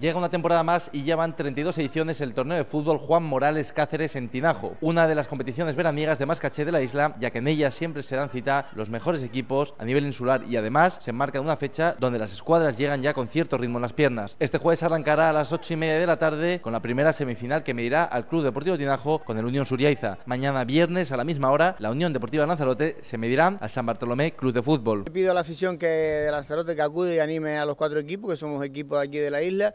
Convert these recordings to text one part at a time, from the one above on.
Llega una temporada más y llevan 32 ediciones el torneo de fútbol Juan Morales Cáceres en Tinajo, una de las competiciones veraniegas de más caché de la isla, ya que en ella siempre se dan cita los mejores equipos a nivel insular y además se enmarca en una fecha donde las escuadras llegan ya con cierto ritmo en las piernas. Este jueves arrancará a las 8 y media de la tarde con la primera semifinal que medirá al Club Deportivo Tinajo con el Unión Suriaiza. Mañana viernes a la misma hora la Unión Deportiva Lanzarote se medirá al San Bartolomé Club de Fútbol. Pido a la afición que de Lanzarote que acude y anime a los cuatro equipos, que somos equipos aquí de la isla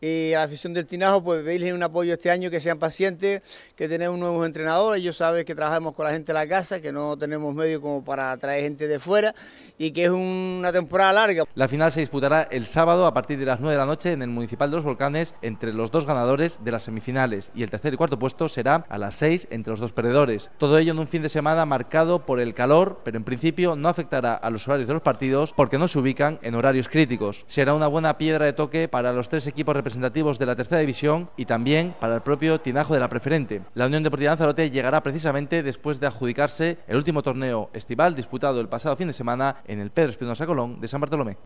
y a la afición del Tinajo, pues pedirles un apoyo este año, que sean pacientes, que tenemos nuevos entrenadores, ellos saben que trabajamos con la gente de la casa, que no tenemos medio como para traer gente de fuera y que es una temporada larga. La final se disputará el sábado a partir de las 9 de la noche en el Municipal de los Volcanes entre los dos ganadores de las semifinales y el tercer y cuarto puesto será a las 6 entre los dos perdedores. Todo ello en un fin de semana marcado por el calor, pero en principio no afectará a los horarios de los partidos porque no se ubican en horarios críticos. Será una buena piedra de toque para los tres equipos representativos representativos de la tercera división y también para el propio Tinajo de la Preferente. La Unión Deportiva Lanzarote llegará precisamente después de adjudicarse el último torneo estival disputado el pasado fin de semana en el Pedro Espinosa Colón de San Bartolomé.